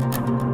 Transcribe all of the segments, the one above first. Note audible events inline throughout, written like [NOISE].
Oh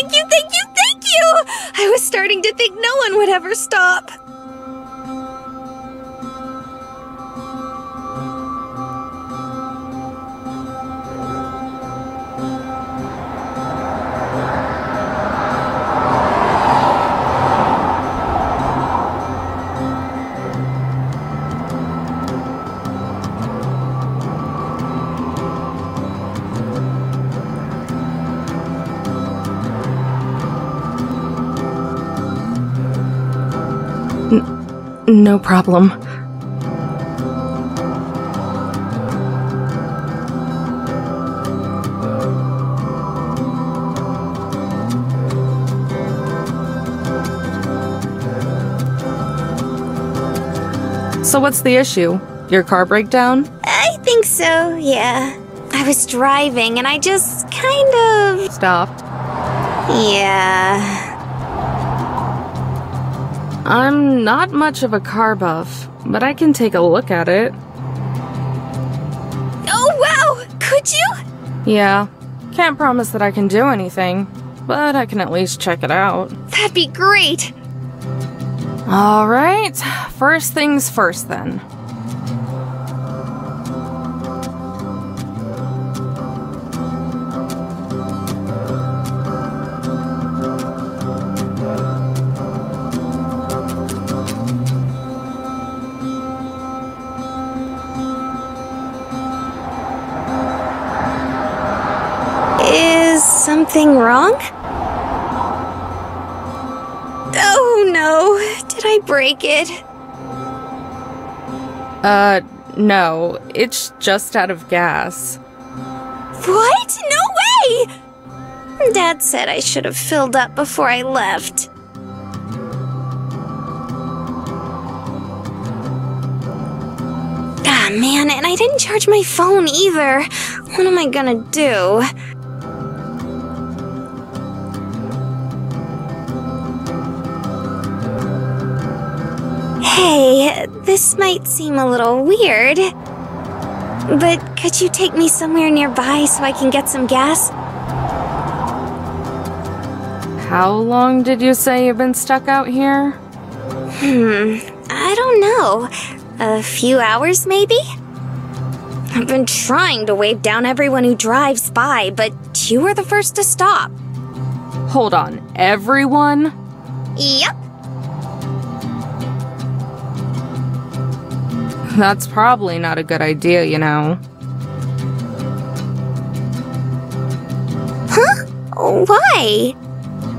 thank you, thank you, thank you! I was starting to think no one would ever stop. No problem. So what's the issue? Your car breakdown? I think so, yeah. I was driving and I just kind of. Stopped. Yeah. I'm not much of a car buff, but I can take a look at it. Oh, wow! Could you? Yeah. Can't promise that I can do anything, but I can at least check it out. That'd be great. Alright, first things first then. I break it? Uh, no, it's just out of gas. What? No way! Dad said I should have filled up before I left. Ah, man, and I didn't charge my phone either. What am I gonna do? Hey, this might seem a little weird, but could you take me somewhere nearby so I can get some gas? How long did you say you've been stuck out here? Hmm, I don't know. A few hours, maybe? I've been trying to wave down everyone who drives by, but you were the first to stop. Hold on, everyone? Yep. That's probably not a good idea, you know. Huh? Why?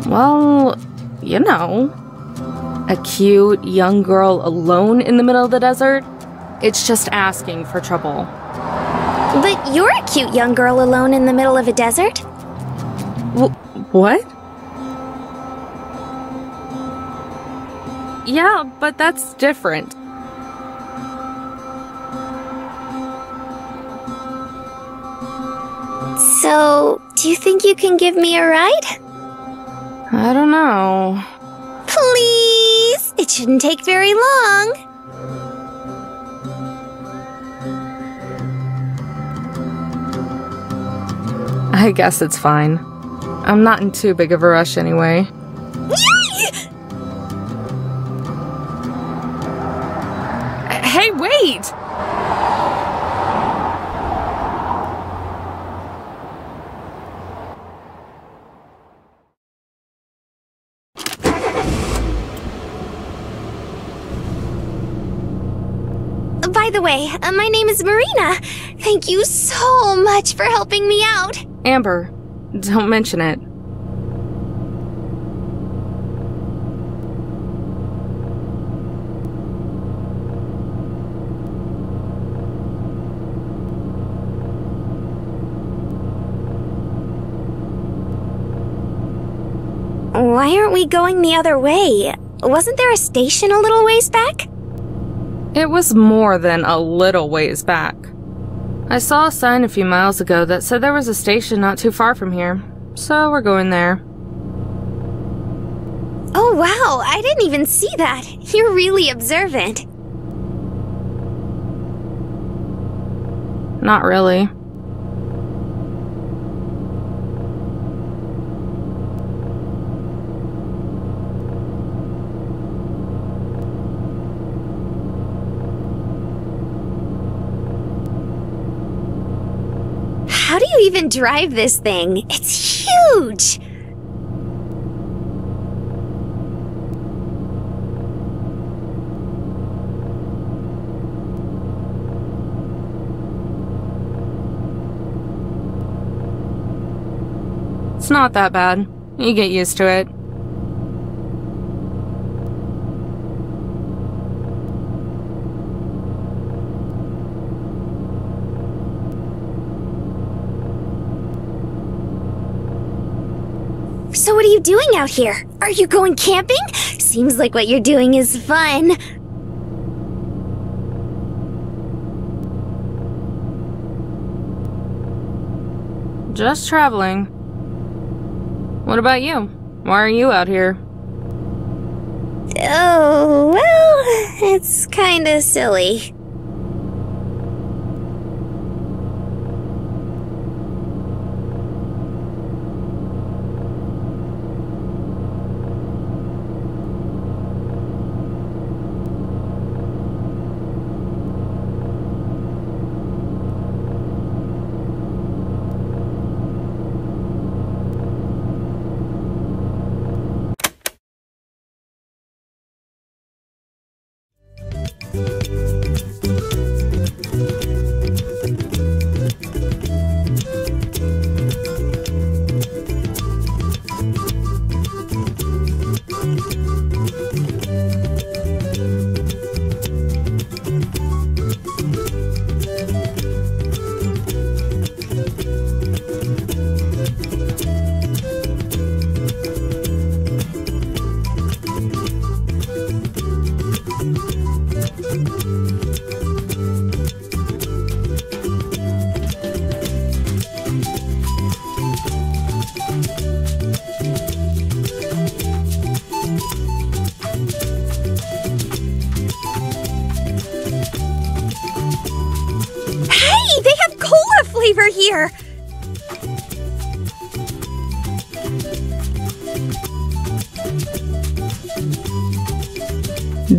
Well, you know. A cute young girl alone in the middle of the desert? It's just asking for trouble. But you're a cute young girl alone in the middle of a desert? Wh- what? Yeah, but that's different. So, do you think you can give me a ride? I don't know. Please! It shouldn't take very long. I guess it's fine. I'm not in too big of a rush anyway. The way, uh, my name is Marina. Thank you so much for helping me out. Amber, don't mention it. Why aren't we going the other way? Wasn't there a station a little ways back? It was more than a little ways back. I saw a sign a few miles ago that said there was a station not too far from here, so we're going there. Oh wow, I didn't even see that. You're really observant. Not really. How do you even drive this thing? It's huge! It's not that bad. You get used to it. So what are you doing out here? Are you going camping? Seems like what you're doing is fun. Just traveling. What about you? Why are you out here? Oh, well, it's kinda silly.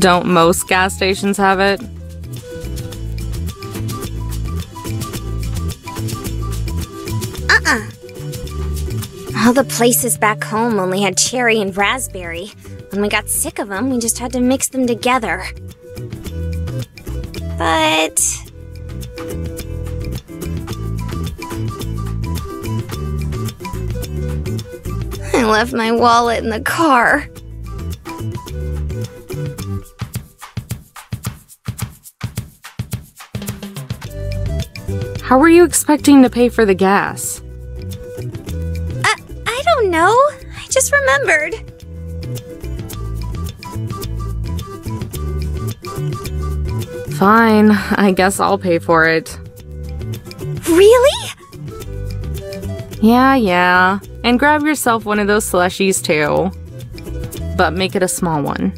Don't most gas stations have it? Uh-uh. All the places back home only had cherry and raspberry. When we got sick of them, we just had to mix them together. But... I left my wallet in the car. How were you expecting to pay for the gas? I, I don't know. I just remembered. Fine, I guess I'll pay for it. Really? Yeah, yeah. And grab yourself one of those slushies too. But make it a small one.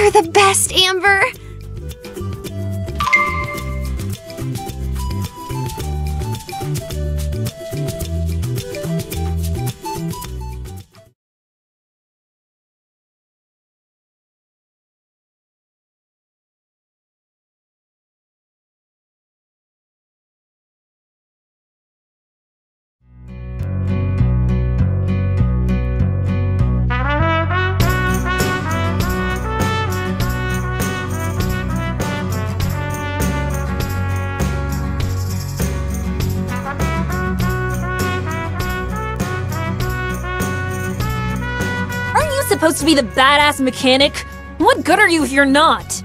You're the best, Amber. To be the badass mechanic? What good are you if you're not?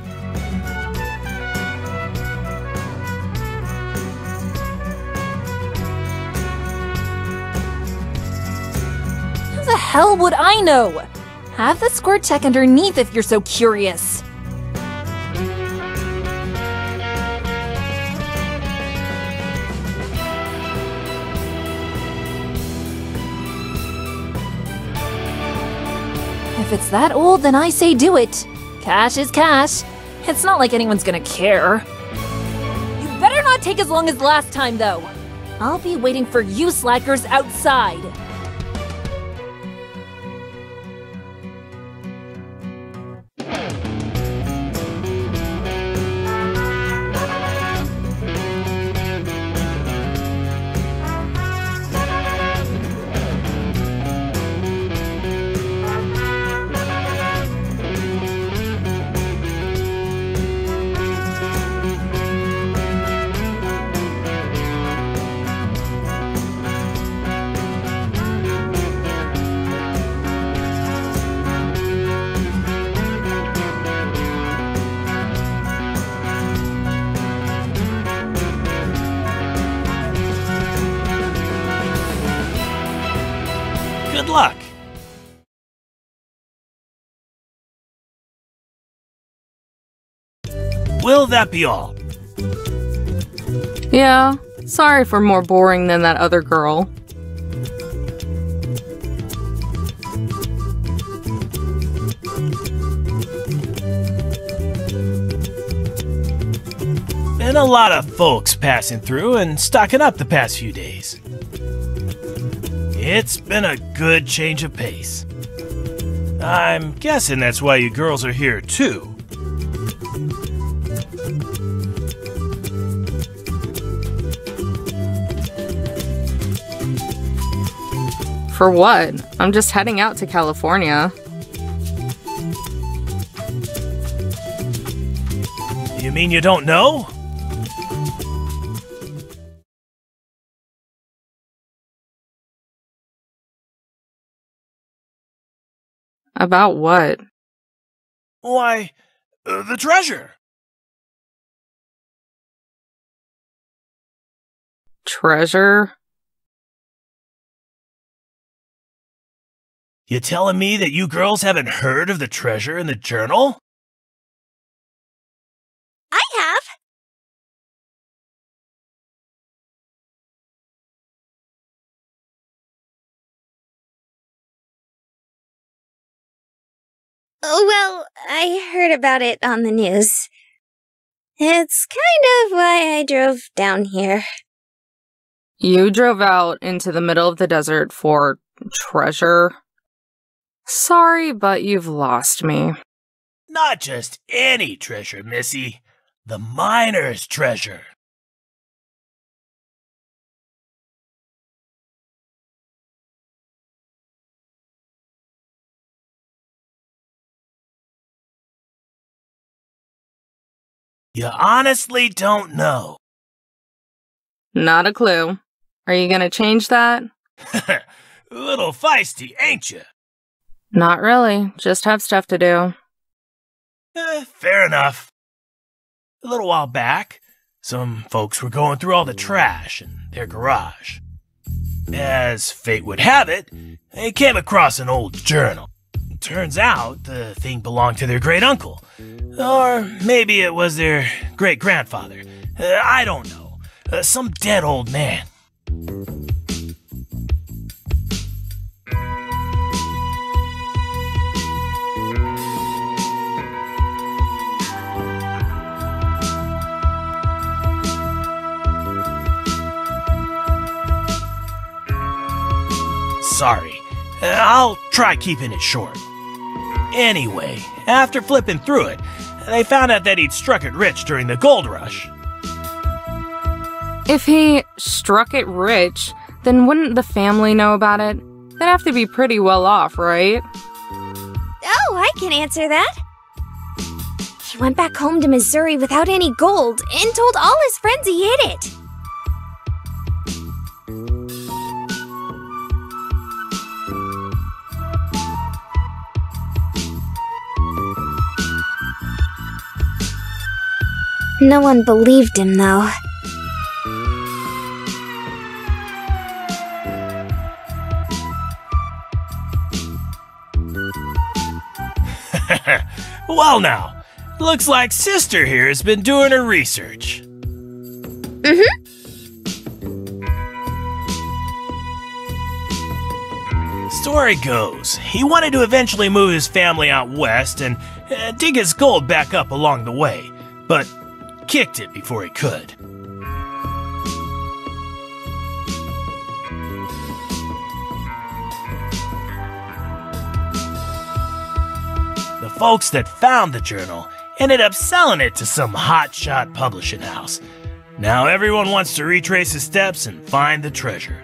How the hell would I know? Have the score check underneath if you're so curious. If it's that old, then I say do it. Cash is cash. It's not like anyone's gonna care. You better not take as long as last time, though. I'll be waiting for you slackers outside. Will that be all? Yeah, sorry for more boring than that other girl. Been a lot of folks passing through and stocking up the past few days. It's been a good change of pace. I'm guessing that's why you girls are here too. For what? I'm just heading out to California. You mean you don't know? About what? Why, uh, the treasure. Treasure? You telling me that you girls haven't heard of the treasure in the journal? I have. Oh, well, I heard about it on the news. It's kind of why I drove down here. You drove out into the middle of the desert for treasure? Sorry, but you've lost me. Not just any treasure, Missy. The miner's treasure. You honestly don't know. [LAUGHS] Not a clue. Are you gonna change that? little feisty, ain't you? Not really. Just have stuff to do. Eh, fair enough. A little while back, some folks were going through all the trash in their garage. As fate would have it, they came across an old journal. Turns out the thing belonged to their great uncle. Or maybe it was their great grandfather. Uh, I don't know. Uh, some dead old man. Sorry. Uh, I'll try keeping it short. Anyway, after flipping through it, they found out that he'd struck it rich during the gold rush. If he struck it rich, then wouldn't the family know about it? They'd have to be pretty well off, right? Oh, I can answer that. He went back home to Missouri without any gold and told all his friends he hid it. No one believed him, though. [LAUGHS] well, now, looks like Sister here has been doing her research. Mm hmm. Story goes, he wanted to eventually move his family out west and uh, dig his gold back up along the way, but kicked it before he could. The folks that found the journal ended up selling it to some hotshot publishing house. Now everyone wants to retrace his steps and find the treasure.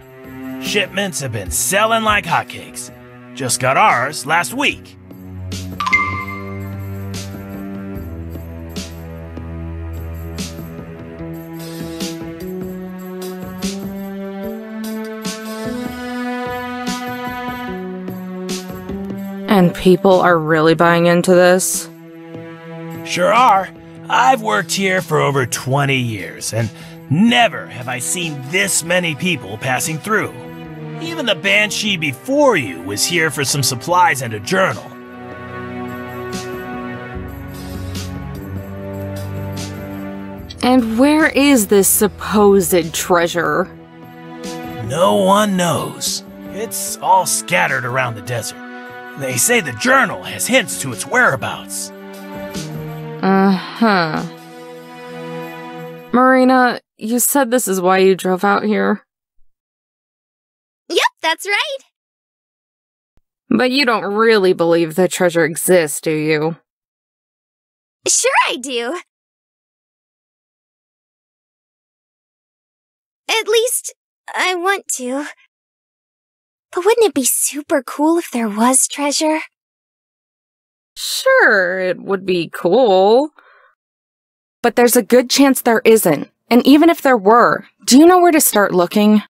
Shipments have been selling like hotcakes. Just got ours last week. People are really buying into this? Sure are. I've worked here for over 20 years, and never have I seen this many people passing through. Even the Banshee before you was here for some supplies and a journal. And where is this supposed treasure? No one knows. It's all scattered around the desert. They say the journal has hints to its whereabouts. Uh huh. Marina, you said this is why you drove out here. Yep, that's right. But you don't really believe the treasure exists, do you? Sure, I do. At least, I want to. But wouldn't it be super cool if there was treasure? Sure, it would be cool. But there's a good chance there isn't. And even if there were, do you know where to start looking?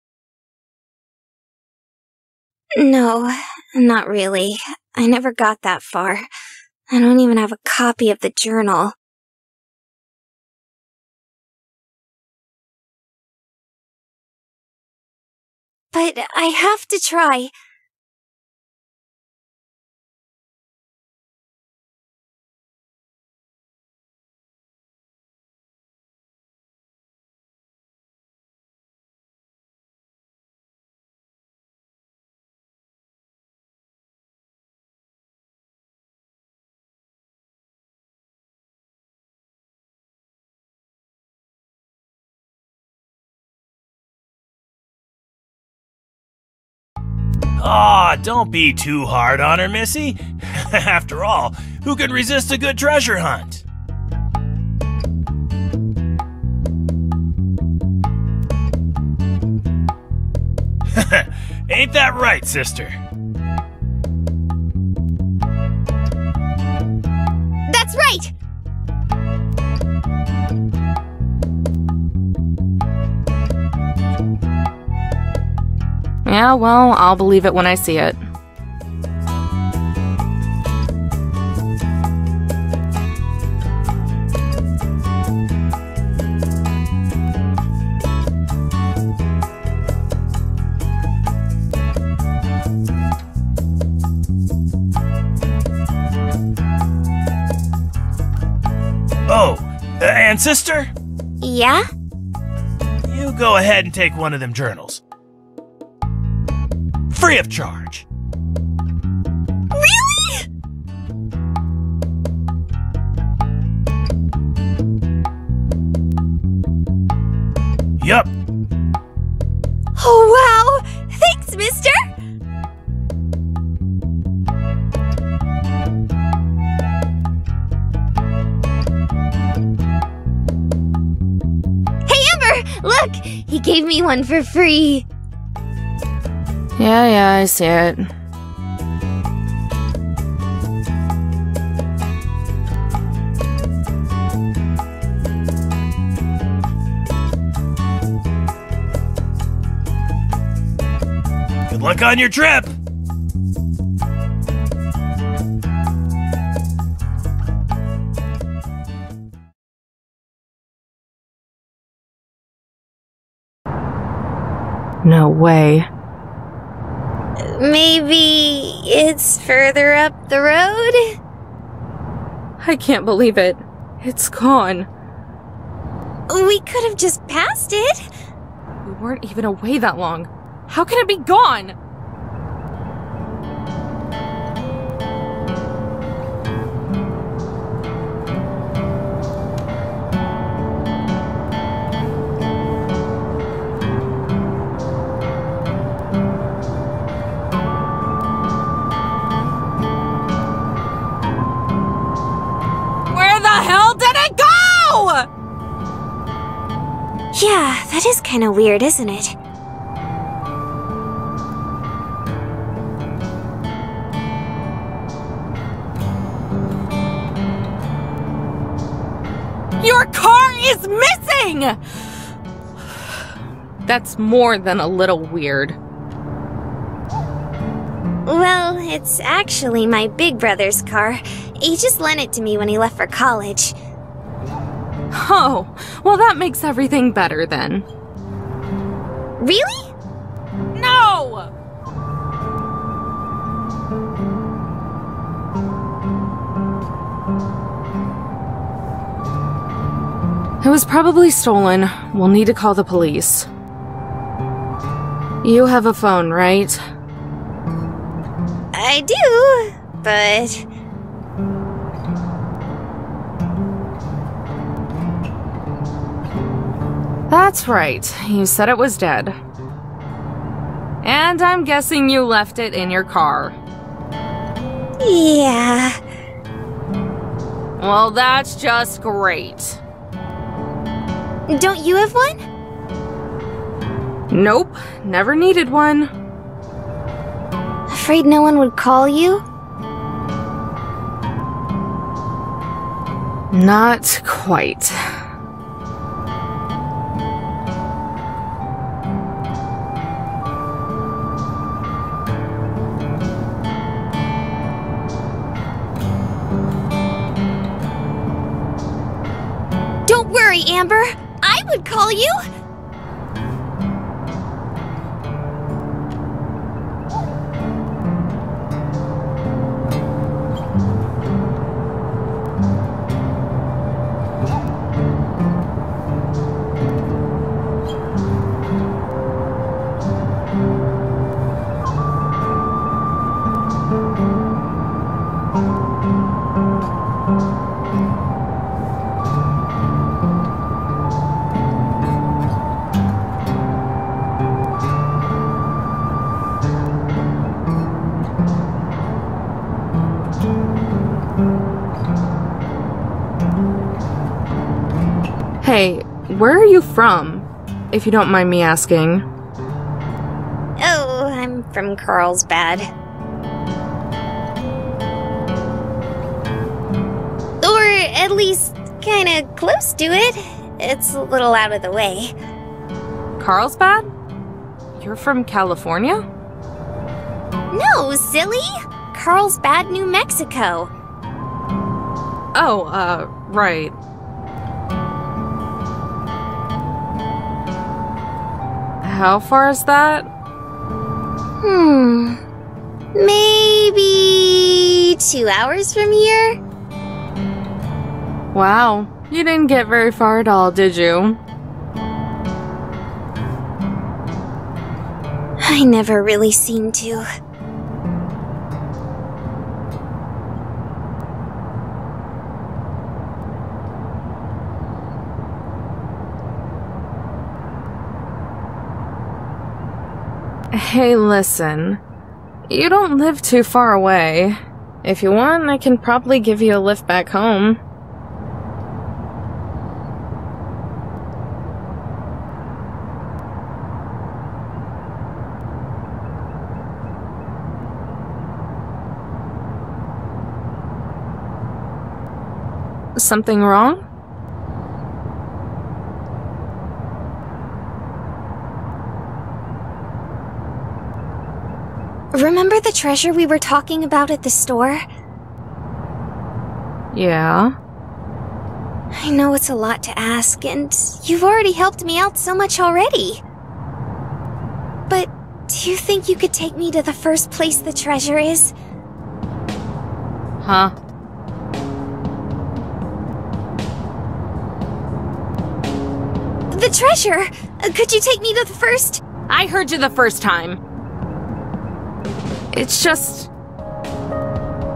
No, not really. I never got that far. I don't even have a copy of the journal. But I have to try. Aw, don't be too hard on her, Missy. [LAUGHS] After all, who can resist a good treasure hunt? [LAUGHS] Ain't that right, sister? That's right! Yeah, well, I'll believe it when I see it. Oh, uh, and sister? Yeah? You go ahead and take one of them journals. Free of charge. Really? Yup. Oh, wow! Thanks, mister! Hey, Amber! Look! He gave me one for free. Yeah, yeah, I see it. Good luck on your trip. No way. Maybe it's further up the road? I can't believe it. It's gone. We could have just passed it. We weren't even away that long. How can it be gone? Yeah, that is kind of weird, isn't it? Your car is missing! That's more than a little weird. Well, it's actually my big brother's car. He just lent it to me when he left for college. Oh, well, that makes everything better then. Really? No! It was probably stolen. We'll need to call the police. You have a phone, right? I do, but That's right. You said it was dead. And I'm guessing you left it in your car. yeah. Well, that's just great. Don't you have one? Nope, never needed one. Afraid no one would call you? Not quite. I would call you. From? If you don't mind me asking. Oh, I'm from Carlsbad. Or at least kinda close to it. It's a little out of the way. Carlsbad? You're from California? No, silly! Carlsbad, New Mexico. Oh, uh, right. How far is that? Hmm. Maybe two hours from here? Wow, you didn't get very far at all, did you? I never really seem to. Hey, listen. You don't live too far away. If you want, I can probably give you a lift back home. Something wrong? Remember the treasure we were talking about at the store? Yeah. I know it's a lot to ask, and you've already helped me out so much already. But do you think you could take me to the first place the treasure is? Huh? The treasure! Uh, Could you take me to the first? I heard you the first time. It's just.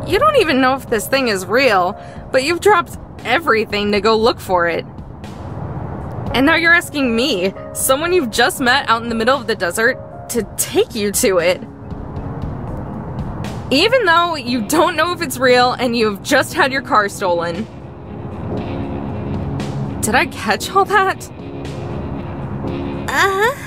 You don't even know if this thing is real, but you've dropped everything to go look for it. And now you're asking me, someone you've just met out in the middle of the desert, to take you to it. Even though you don't know if it's real and you've just had your car stolen. Did I catch all that? Uh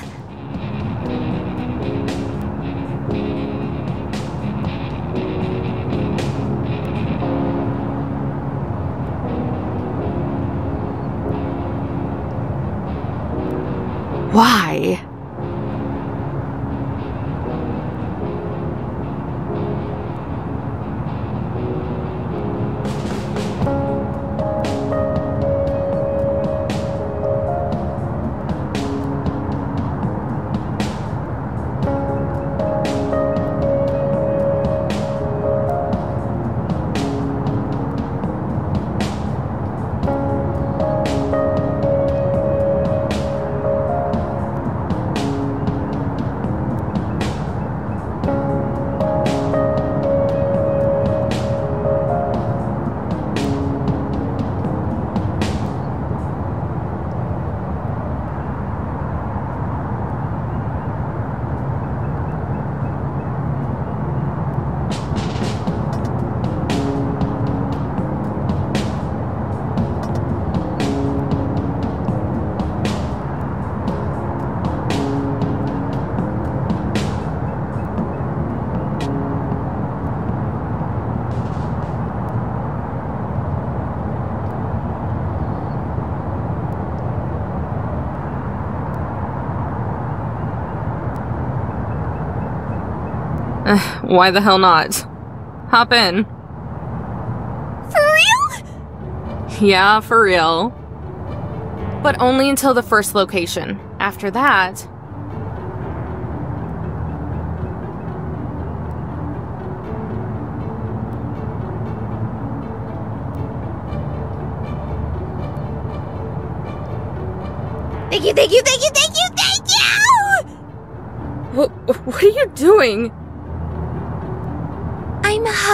Eh, why the hell not? Hop in. For real? Yeah, for real. But only until the first location. After that. Thank you, thank you, thank you, thank you, thank you! What, what are you doing?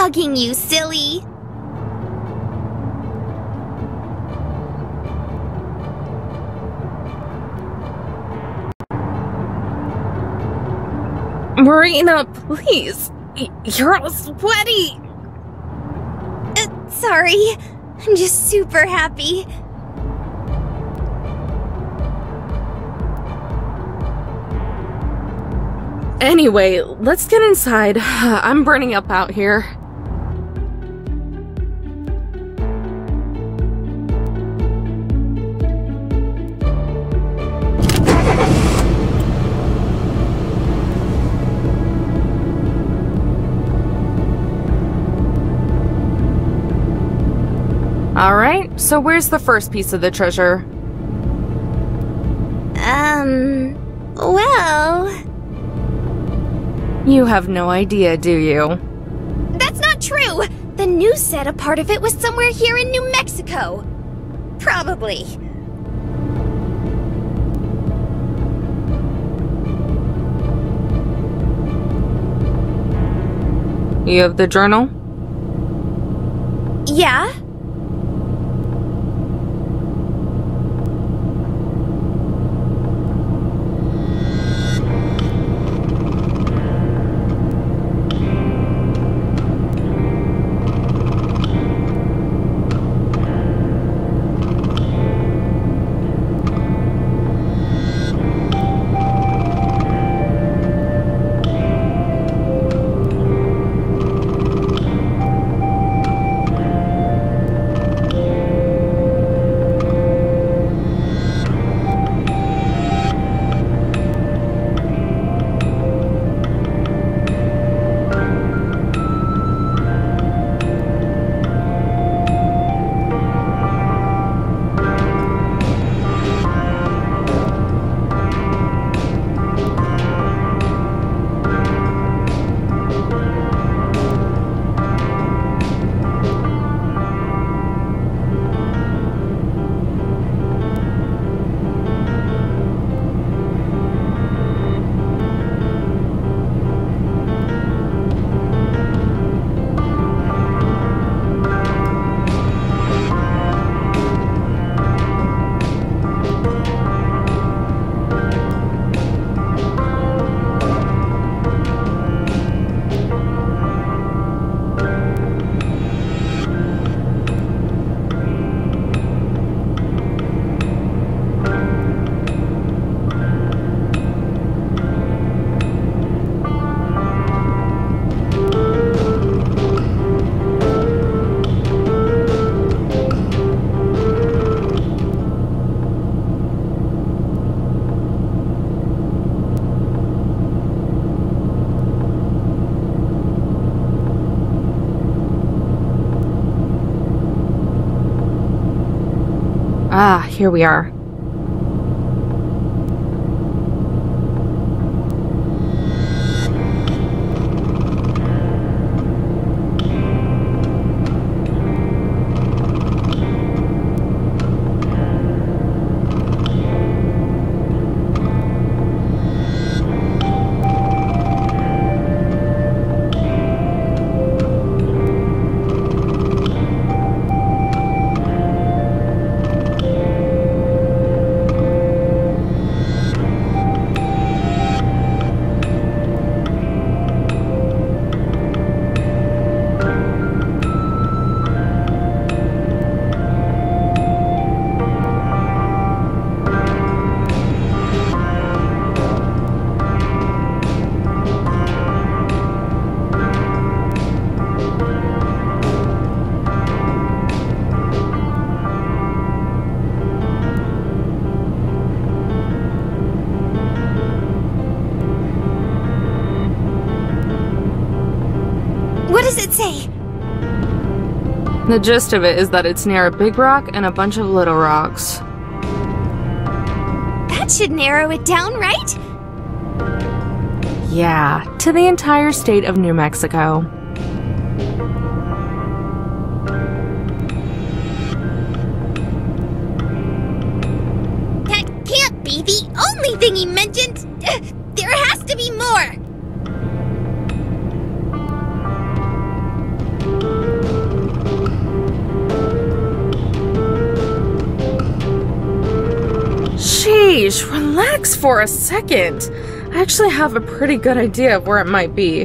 hugging you, silly. Marina, please. You're all sweaty. Uh, sorry. I'm just super happy. Anyway, let's get inside. [SIGHS] I'm burning up out here. So where's the first piece of the treasure? Um, well, You have no idea, do you? that's not true. The news said a part of it was somewhere here in New Mexico. Probably. You have the journal? Yeah? Ah, here we are. The gist of it is that it's near a big rock and a bunch of little rocks. That should narrow it down, right? Yeah, to the entire state of New Mexico. For a second. I actually have a pretty good idea of where it might be.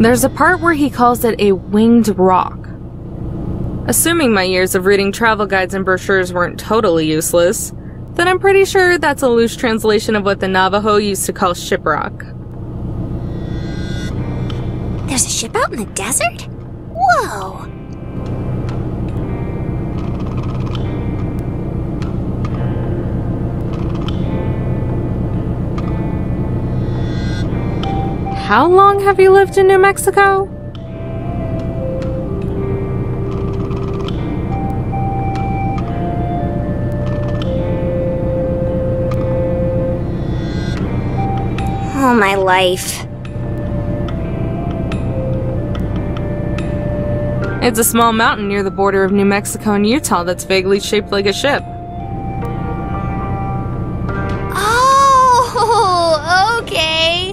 There's a part where he calls it a winged rock. Assuming my years of reading travel guides and brochures weren't totally useless, then I'm pretty sure that's a loose translation of what the Navajo used to call shiprock. Ship out in the desert? Whoa! How long have you lived in New Mexico? All my life. It's a small mountain near the border of New Mexico and Utah that's vaguely shaped like a ship. Oh, [LAUGHS] okay.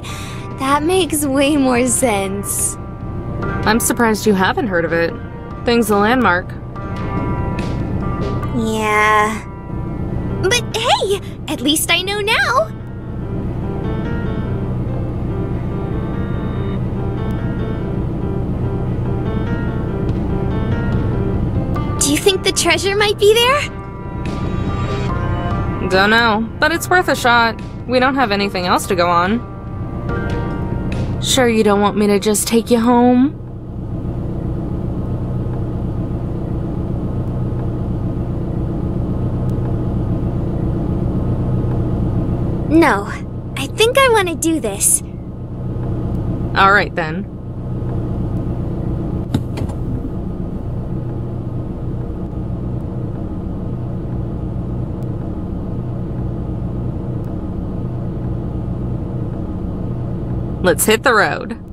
That makes way more sense. I'm surprised you haven't heard of it. Thing's a landmark. Yeah. But hey, at least I know now. Think the treasure might be there? Don't know, but it's worth a shot. We don't have anything else to go on. Sure you don't want me to just take you home? No. I think I want to do this. Alright then. Let's hit the road.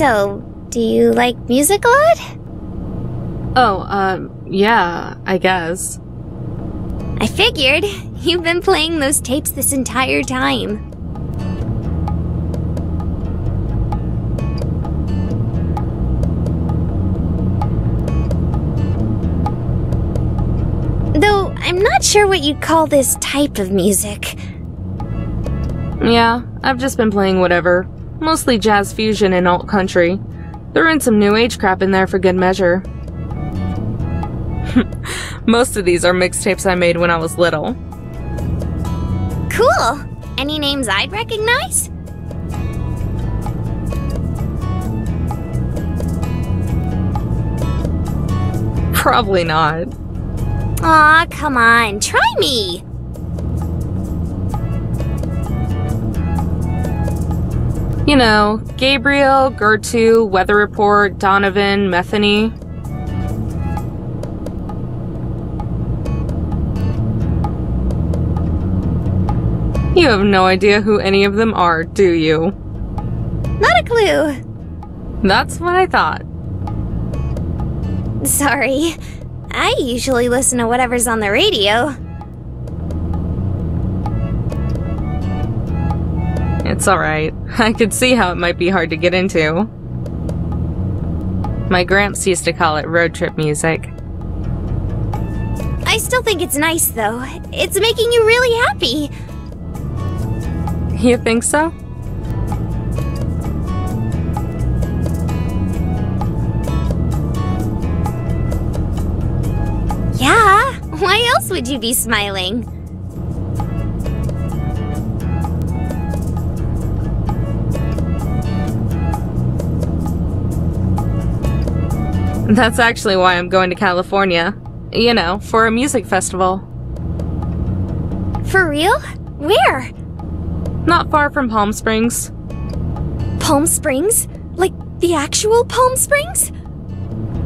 So, do you like music a lot? Oh, um, yeah, I guess. I figured. You've been playing those tapes this entire time. Though, I'm not sure what you'd call this type of music. Yeah, I've just been playing whatever. Mostly jazz fusion and alt country. Threw in some new age crap in there for good measure. [LAUGHS] Most of these are mixtapes I made when I was little. Cool! Any names I'd recognize? Probably not. Aw, come on, try me! You know, Gabriel, Gurtu, Weather Report, Donovan, Metheny. You have no idea who any of them are, do you? Not a clue. That's what I thought. Sorry. I usually listen to whatever's on the radio. It's alright. [LAUGHS] I could see how it might be hard to get into. My gramps used to call it road trip music. I still think it's nice, though. It's making you really happy. You think so? Yeah, why else would you be smiling? [LAUGHS] That's actually why I'm going to California. You know, for a music festival. For real? Where? Not far from Palm Springs. Palm Springs? Like the actual Palm Springs?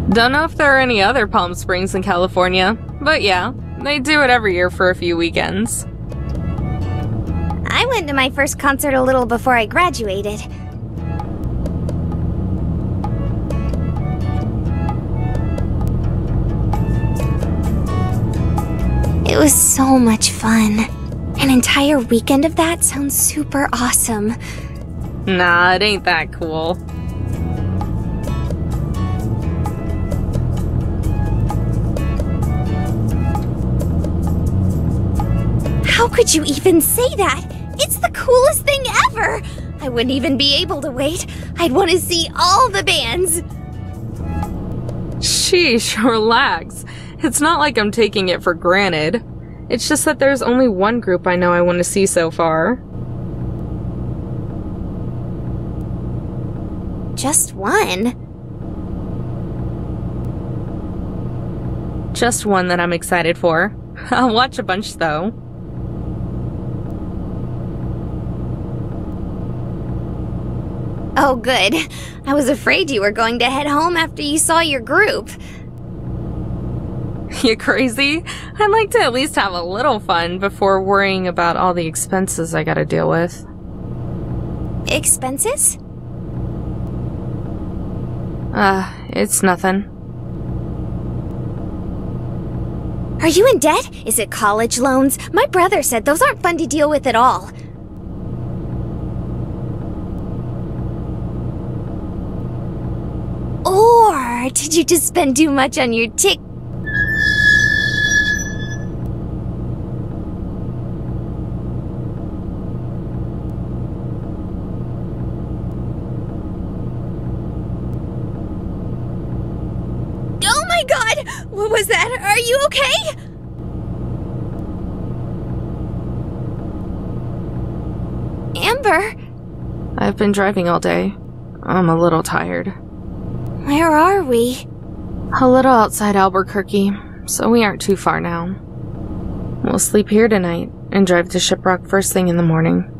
Don't know if there are any other Palm Springs in California, but yeah, they do it every year for a few weekends. I went to my first concert a little before I graduated. It was so much fun. An entire weekend of that sounds super awesome. Nah, it ain't that cool. How could you even say that? It's the coolest thing ever! I wouldn't even be able to wait. I'd want to see all the bands. Sheesh, [LAUGHS] relax. It's not like I'm taking it for granted. It's just that there's only one group I know I want to see so far. Just one? Just one that I'm excited for. [LAUGHS] I'll watch a bunch though. Oh, good. I was afraid you were going to head home after you saw your group. [LAUGHS] You crazy? I'd like to at least have a little fun before worrying about all the expenses I gotta deal with. Expenses? Ah, uh, it's nothing. Are you in debt? Is it college loans? My brother said those aren't fun to deal with at all. Or did you just spend too much on your tick? What was that? Are you okay? Amber? I've been driving all day. I'm a little tired. Where are we? A little outside Albuquerque, so we aren't too far now. We'll sleep here tonight and drive to Shiprock first thing in the morning.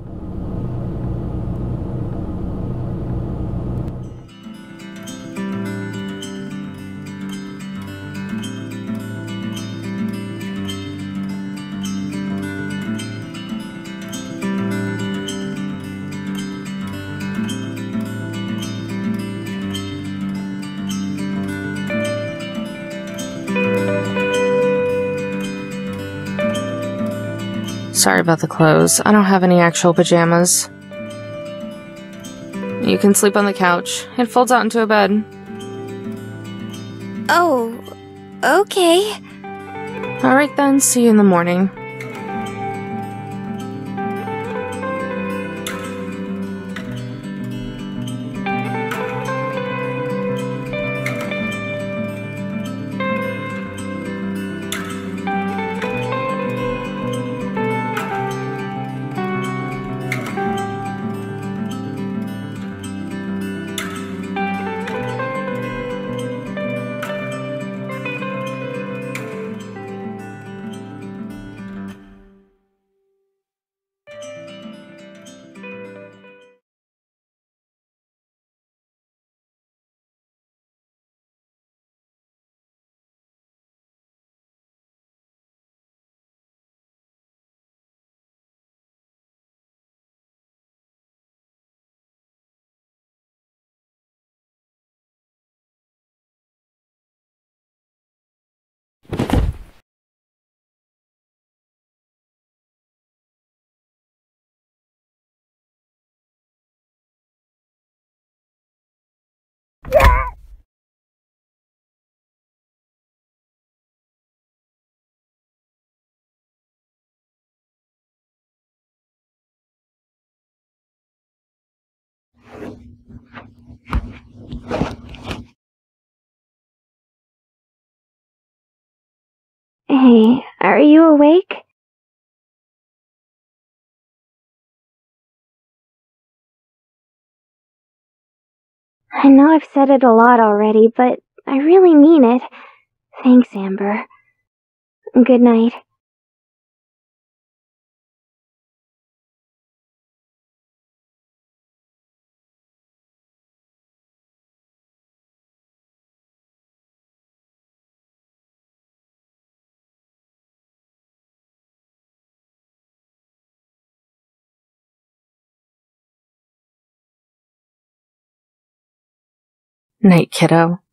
Sorry about the clothes. I don't have any actual pajamas. You can sleep on the couch. It folds out into a bed. Oh, okay. Alright then, see you in the morning. Hey, are you awake? I know I've said it a lot already, but I really mean it. Thanks, Amber. Good night. Night, kiddo.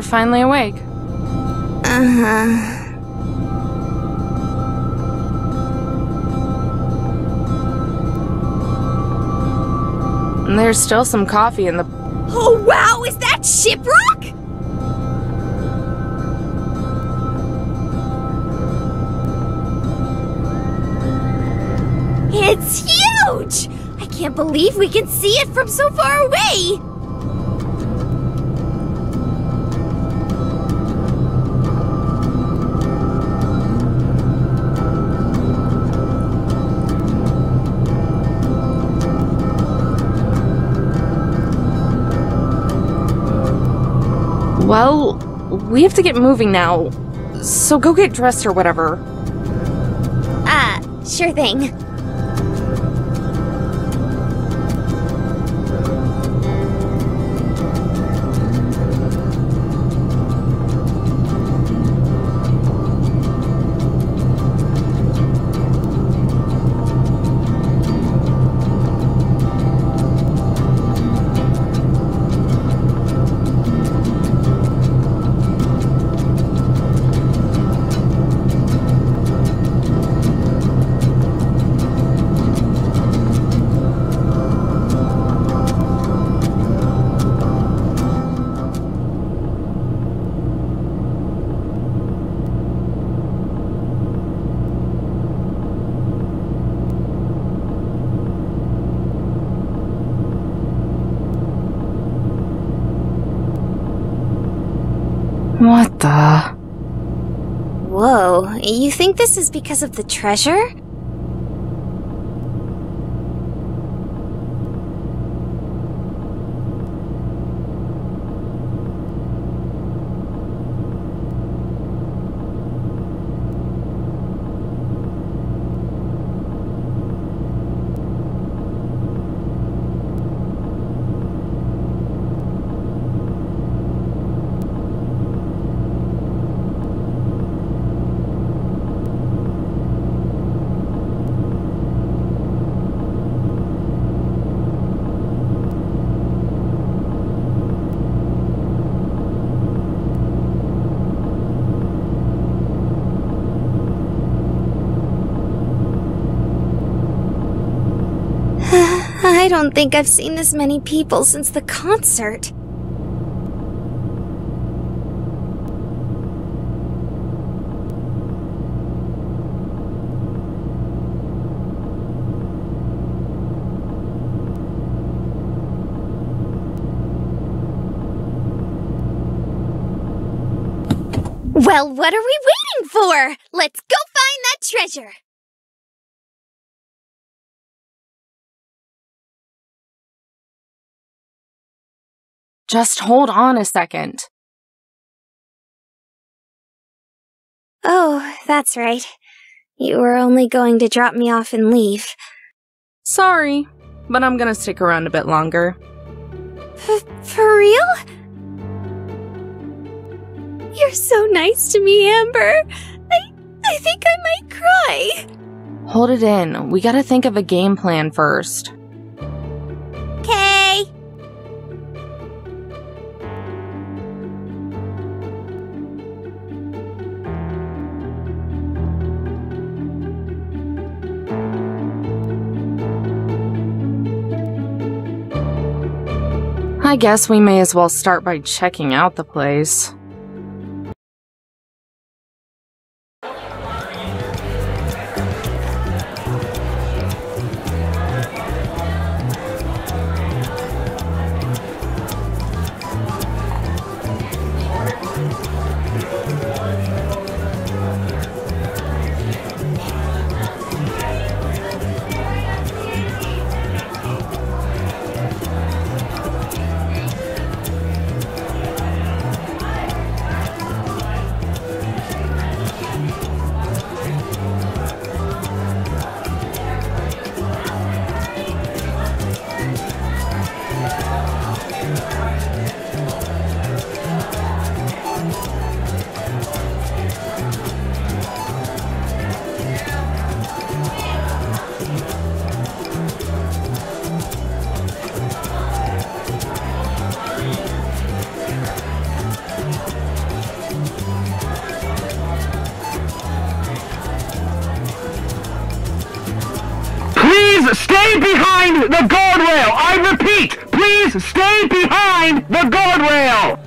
You're finally awake. Uh huh. There's still some coffee in the. Oh wow, is that Shiprock? It's huge! I can't believe we can see it from so far away! Well, we have to get moving now. So go get dressed or whatever. Ah, sure thing. Think this is because of the treasure? Don't think I've seen this many people since the concert. Well, what are we waiting for? Let's go find that treasure! Just hold on a second. Oh, that's right. You were only going to drop me off and leave. Sorry, but I'm gonna stick around a bit longer. F for real? You're so nice to me, Amber. I I think I might cry. Hold it in. We gotta think of a game plan first. I guess we may as well start by checking out the place. Please stay behind the guardrail!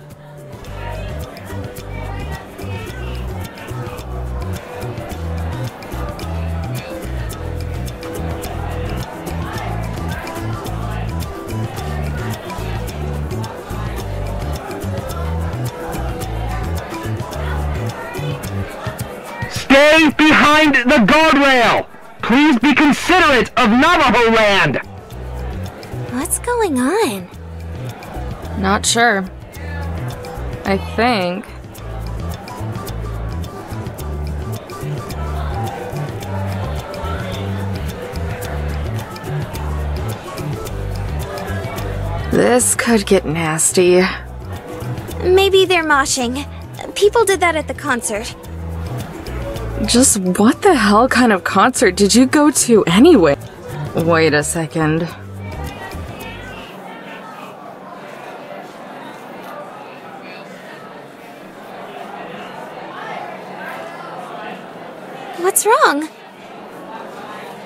Stay behind the guardrail! Please be considerate of Navajo land! What's going on? Not sure. I think. This could get nasty. Maybe they're moshing. People did that at the concert. Just what the hell kind of concert did you go to anyway? Wait a second.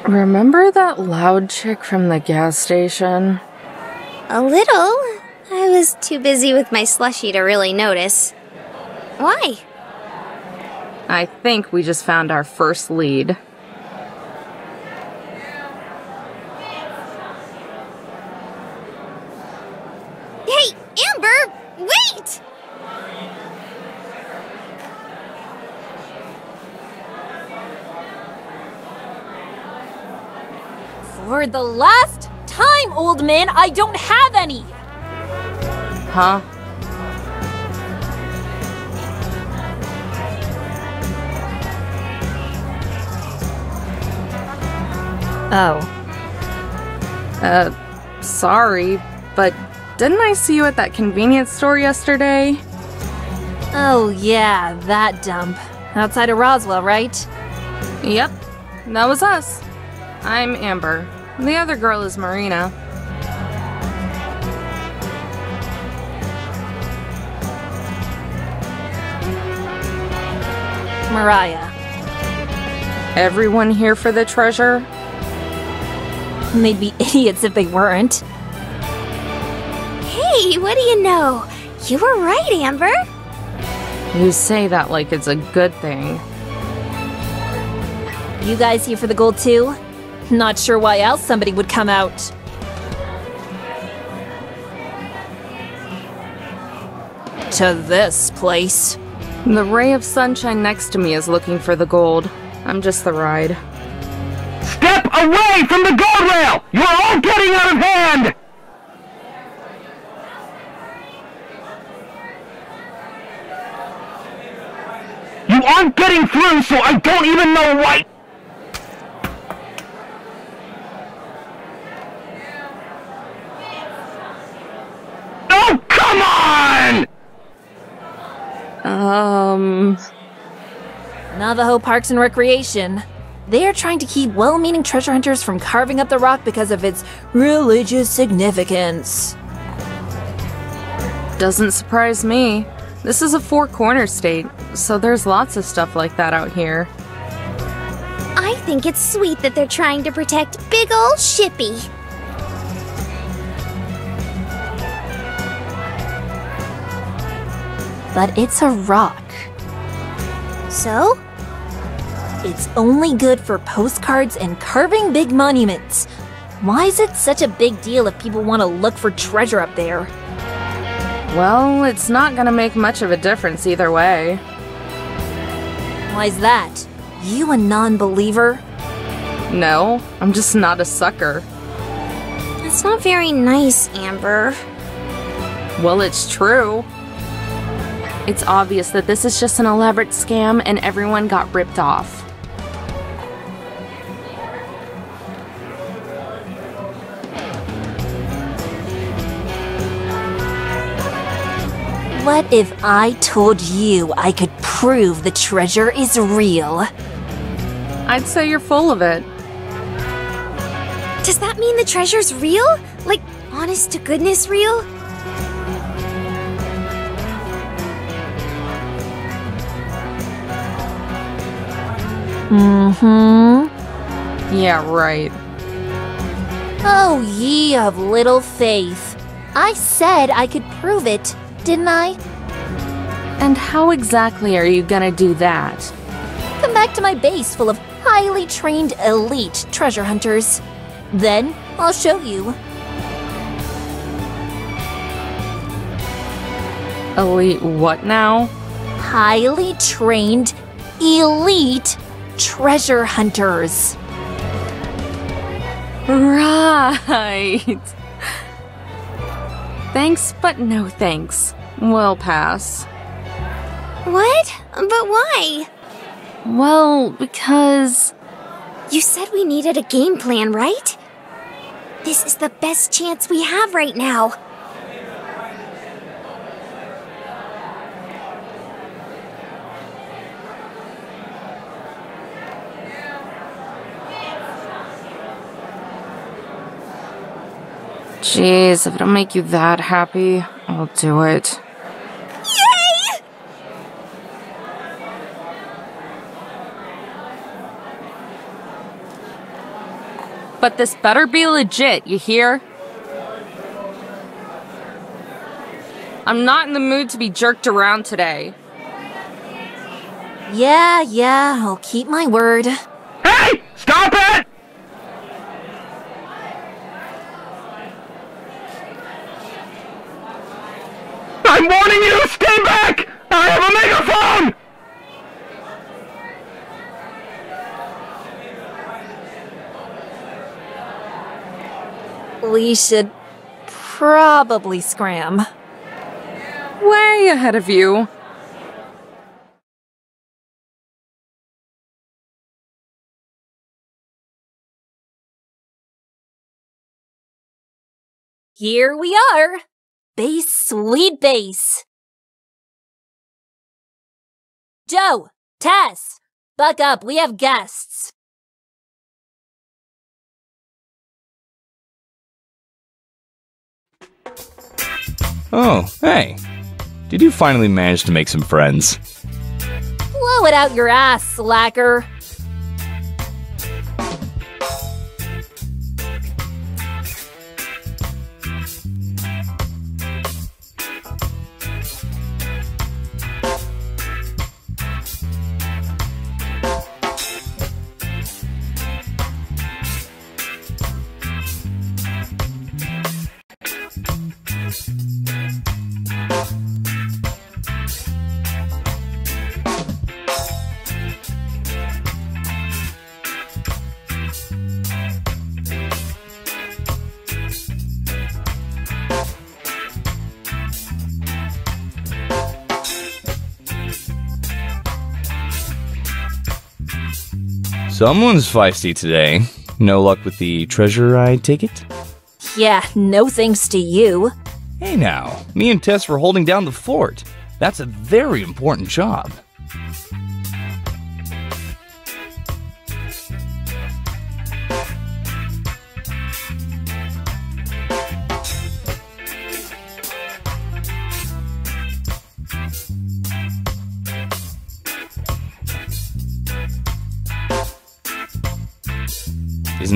Remember that loud chick from the gas station? A little. I was too busy with my slushie to really notice. Why? I think we just found our first lead. Hey, Amber, wait! For the last time, old man, I don't have any! Huh? Oh. Uh, sorry, but didn't I see you at that convenience store yesterday? Oh, yeah, that dump. Outside of Roswell, right? Yep, that was us. I'm Amber. The other girl is Marina. Mariah. Everyone here for the treasure? They'd be [LAUGHS] idiots if they weren't. Hey, what do you know? You were right, Amber. You say that like it's a good thing. You guys here for the gold too? Not sure why else somebody would come out. To this place. The ray of sunshine next to me is looking for the gold. I'm just the ride. Step away from the guard rail! You're all getting out of hand! You aren't getting through, so I don't even know why. Oh, come on! Um. Navajo Parks and Recreation. They are trying to keep well meaning treasure hunters from carving up the rock because of its religious significance. Doesn't surprise me. This is a four corner state, so there's lots of stuff like that out here. I think it's sweet that they're trying to protect big ol' Shippy. But it's a rock. So? It's only good for postcards and carving big monuments. Why is it such a big deal if people want to look for treasure up there? Well, it's not gonna make much of a difference either way. Why's that? You a non believer? No, I'm just not a sucker. That's not very nice, Amber. Well, it's true. It's obvious that this is just an elaborate scam and everyone got ripped off. What if I told you I could prove the treasure is real? I'd say you're full of it. Does that mean the treasure's real? Like, honest to goodness real? Mm hmm. Yeah, right. Oh, ye of little faith. I said I could prove it, didn't I? And how exactly are you gonna do that? Come back to my base full of highly trained elite treasure hunters. Then I'll show you. Elite what now? Highly trained elite treasure hunters. Right. Thanks, but no thanks. We'll pass. What? But why? Well, because. You said we needed a game plan, right? This is the best chance we have right now. Jeez, if it'll make you that happy, I'll do it. Yay! But this better be legit, you hear? I'm not in the mood to be jerked around today. Yeah, yeah, I'll keep my word. Hey! Stop it! I'm warning you! Stay back! I have a megaphone! We should probably scram. Way ahead of you. Here we are! Base, sweet base! Joe! Tess! Buck up, we have guests! Oh, hey. Did you finally manage to make some friends? Blow it out your ass, slacker! Someone's feisty today. No luck with the treasure, I take it? Yeah, no thanks to you. Hey now, me and Tess were holding down the fort. That's a very important job.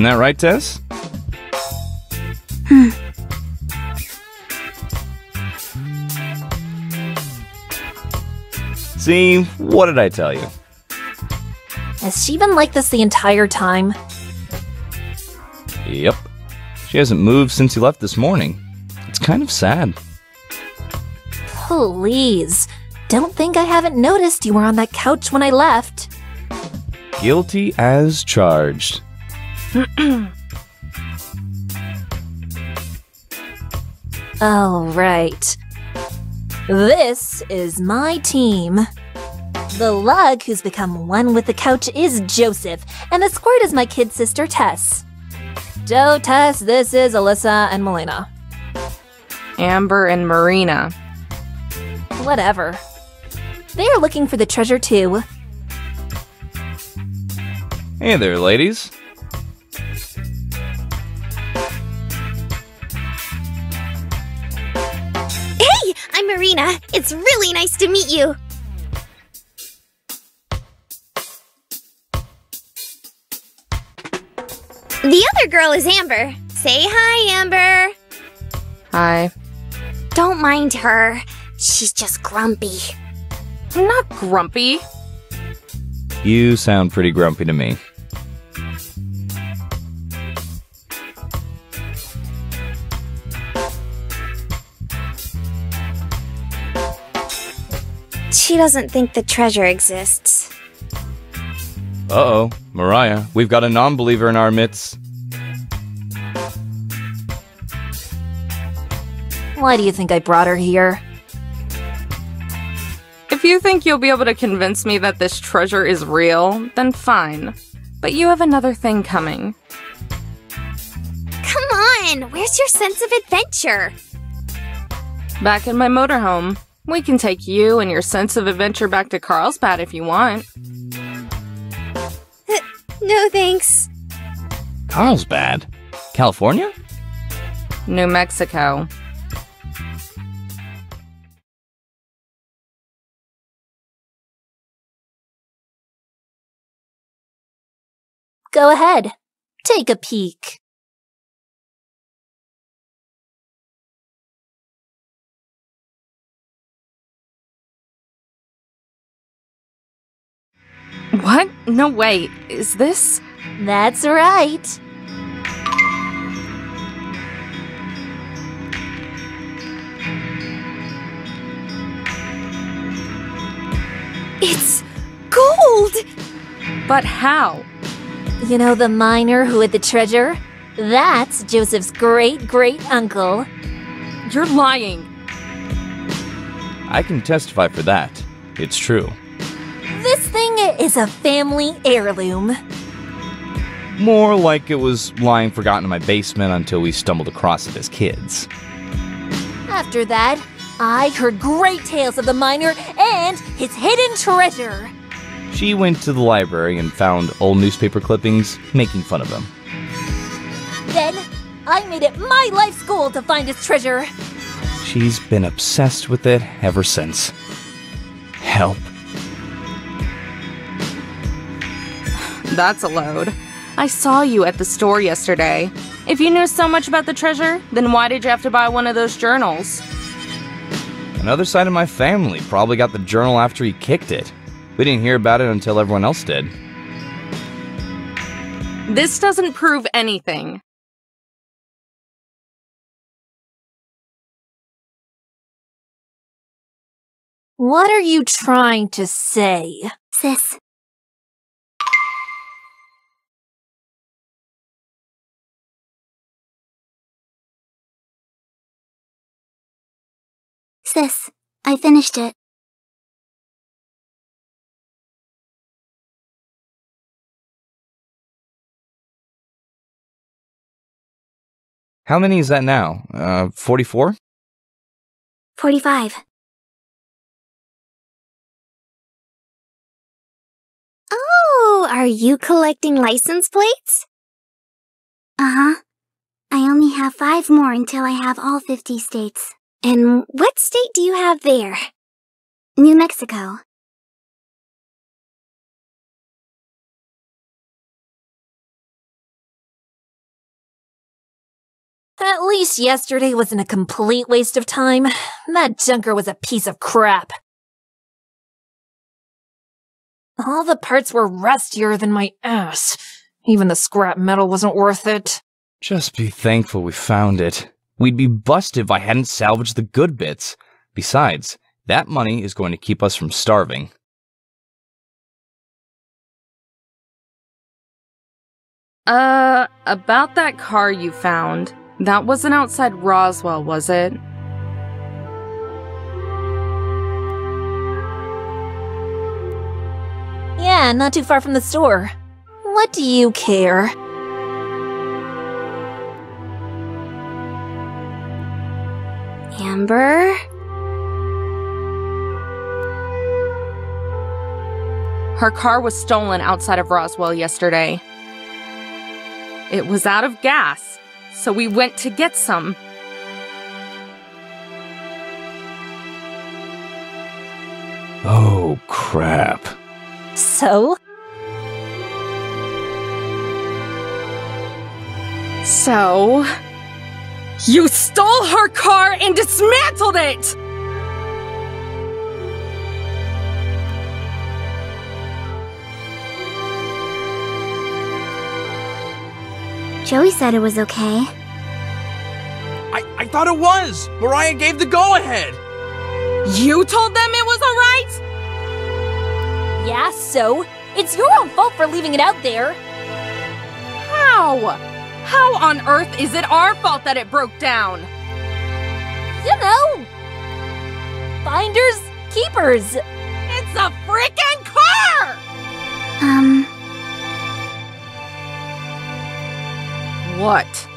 Isn't that right, Tess? Hmm. See, what did I tell you? Has she been like this the entire time? Yep. She hasn't moved since you left this morning. It's kind of sad. Please. Don't think I haven't noticed you were on that couch when I left. Guilty as charged. [CLEARS THROAT] Oh, right. This is my team. The lug who's become one with the couch is Joseph, and the squirt is my kid sister Tess. Joe, Tess, this is Alyssa and Melina. Amber and Marina. Whatever. They are looking for the treasure too. Hey there, ladies. Marina. It's really nice to meet you. The other girl is Amber. Say hi, Amber. Hi. Don't mind her. She's just grumpy. I'm not grumpy. You sound pretty grumpy to me. She doesn't think the treasure exists. Uh oh, Mariah, we've got a non believer in our midst. Why do you think I brought her here? If you think you'll be able to convince me that this treasure is real, then fine. But you have another thing coming. Come on, where's your sense of adventure? Back in my motorhome. We can take you and your sense of adventure back to Carlsbad if you want. [LAUGHS] No thanks. Carlsbad? California? New Mexico. Go ahead. Take a peek. What? No, way. Is this? That's right. It's gold! But how? You know the miner who hid the treasure? That's Joseph's great great uncle. You're lying. I can testify for that. It's true. Thing is a family heirloom. More like it was lying forgotten in my basement until we stumbled across it as kids. After that, I heard great tales of the miner and his hidden treasure. She went to the library and found old newspaper clippings making fun of him. Then, I made it my life's goal to find his treasure. She's been obsessed with it ever since. Help. That's a load. I saw you at the store yesterday. If you knew so much about the treasure, then why did you have to buy one of those journals? Another side of my family probably got the journal after he kicked it. We didn't hear about it until everyone else did. This doesn't prove anything. What are you trying to say? Sis. This. I finished it. How many is that now? Uh, 44? 45. Oh, are you collecting license plates? Uh-huh. I only have five more until I have all 50 states. And what state do you have there? New Mexico. At least yesterday wasn't a complete waste of time. That junker was a piece of crap. All the parts were rustier than my ass. Even the scrap metal wasn't worth it. Just be thankful we found it. We'd be busted if I hadn't salvaged the good bits. Besides, that money is going to keep us from starving. Uh, about that car you found. That wasn't outside Roswell, was it? Yeah, not too far from the store. What do you care? Amber? Her car was stolen outside of Roswell yesterday. It was out of gas, so we went to get some. Oh, crap. So? So. You stole her car and dismantled it! Joey said it was okay. I, I thought it was! Mariah gave the go ahead! You told them it was alright? Yeah, so? It's your own fault for leaving it out there. How? How on earth is it our fault that it broke down? You know. Finders, keepers. It's a freaking car! Um, What?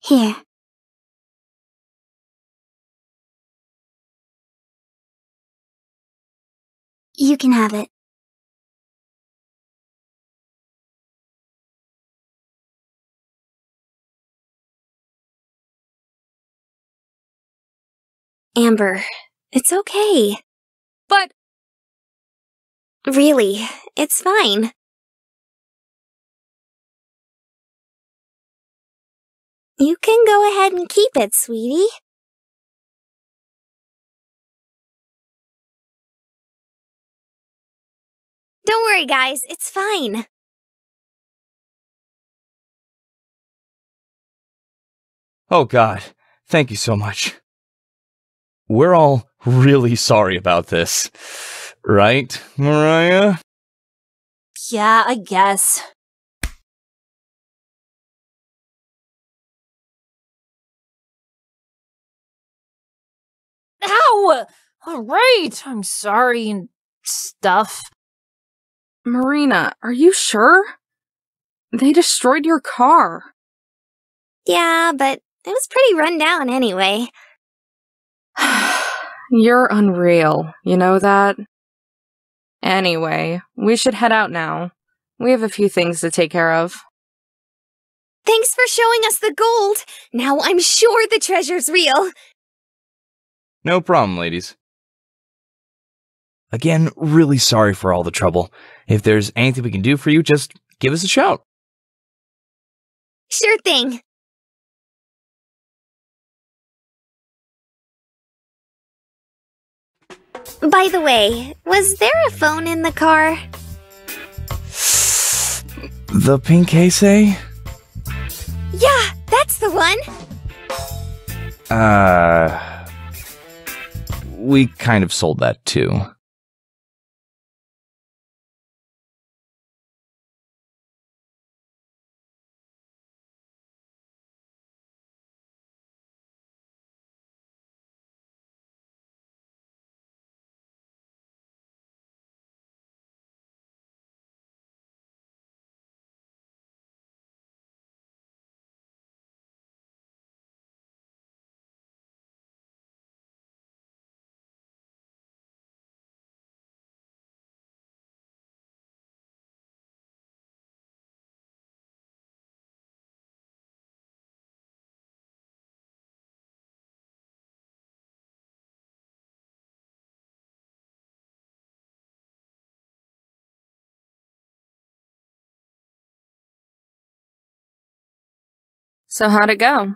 here. You can have it. Amber, it's okay. But Really, it's fine. You can go ahead and keep it, sweetie. Don't worry, guys, it's fine. Oh, God. Thank you so much. We're all really sorry about this. Right, Mariah? Yeah, I guess. Ow! Alright, I'm sorry and stuff. Marina, are you sure? They destroyed your car. Yeah, but it was pretty run down anyway. [SIGHS] You're unreal, you know that? Anyway, we should head out now. We have a few things to take care of. Thanks for showing us the gold. Now I'm sure the treasure's real. No problem, ladies. Again, really sorry for all the trouble. If there's anything we can do for you, just give us a shout. Sure thing. By the way, was there a phone in the car? The pink case, eh? Yeah, that's the one. Uh. We kind of sold that too. So, how'd it go?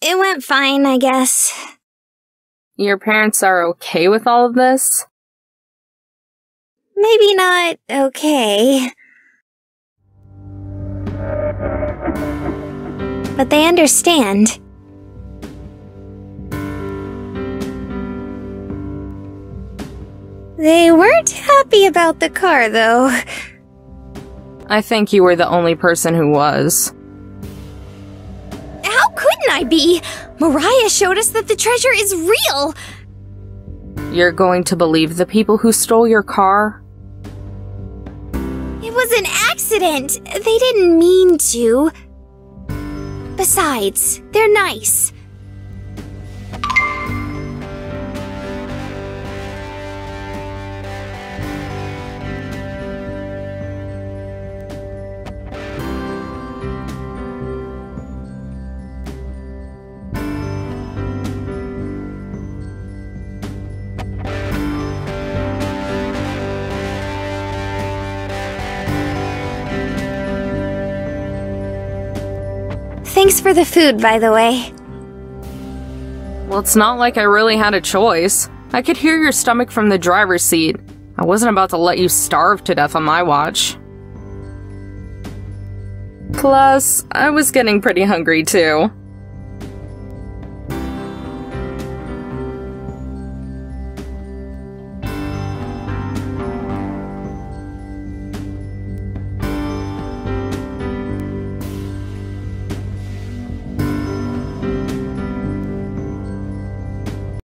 It went fine, I guess. Your parents are okay with all of this? Maybe not okay. But they understand. They weren't happy about the car, though. I think you were the only person who was. Couldn't I be? Mariah showed us that the treasure is real! You're going to believe the people who stole your car? It was an accident. They didn't mean to. Besides, they're nice. For the food, by the way. Well, it's not like I really had a choice. I could hear your stomach from the driver's seat. I wasn't about to let you starve to death on my watch. Plus, I was getting pretty hungry too.